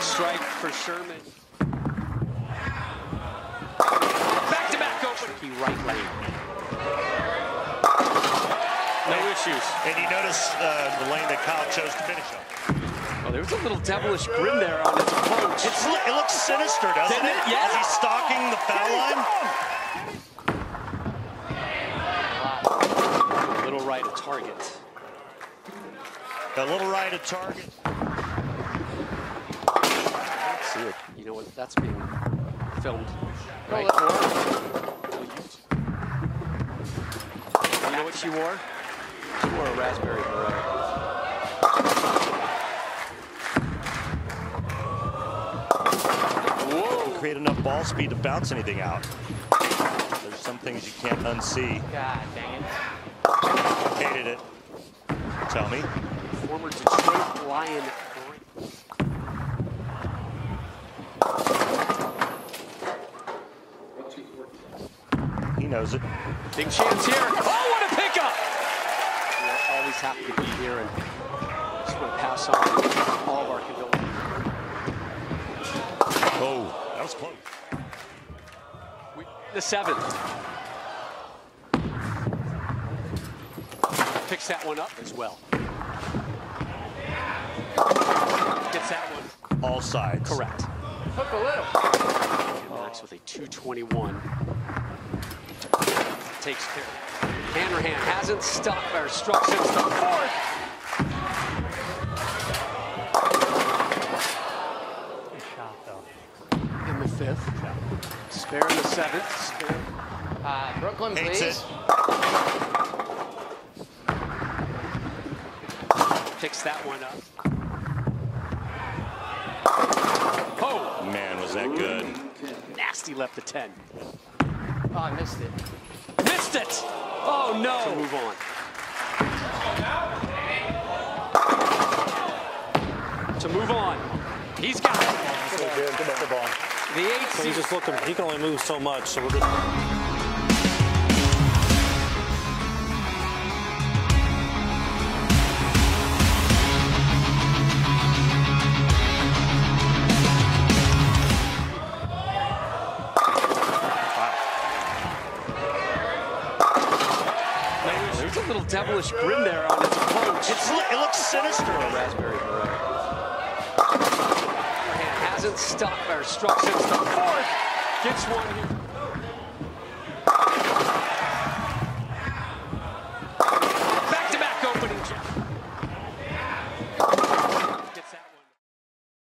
strike for Sherman. Back to back open. He right lane. No issues. And you notice uh, the lane that Kyle chose to finish on. Oh, there was a little devilish grin there on his approach. It's, it looks sinister, doesn't Didn't it? it? Yeah. As he's stalking the foul line. little right of target. A little right of target. See it. You know what? That's being filmed. Right. Uh, you know what she wore? She wore a raspberry beret. Whoa! Create enough ball speed to bounce anything out. There's some things you can't unsee. God dang it. Hated it. Tell me. Former Detroit Lion. He knows it. Big chance here. Oh, what a pickup! We're always happy to be here and just want to pass on all of our condolences. Oh, that was close. We, the seventh. Picks that one up as well. Gets that one All sides. correct. Hook a little. And Max with a 221. Takes care. Hanrahan hasn't stuck or struck since the fourth. Good shot, though. In the fifth. Spare in the seventh. Spare. Uh, Brooklyn, Hates please. it. Picks that one up. Oh, Man, was that good. nasty left to 10. Oh, I missed it. Missed it! Oh no! To move on. To move on. He's got it. The eight So he's seed. just looking. He can only move so much. So we're good. Little devilish grin there on his approach. It's, it looks sinister. raspberry beret. Hasn't stuck or struck since the fourth. Gets one here.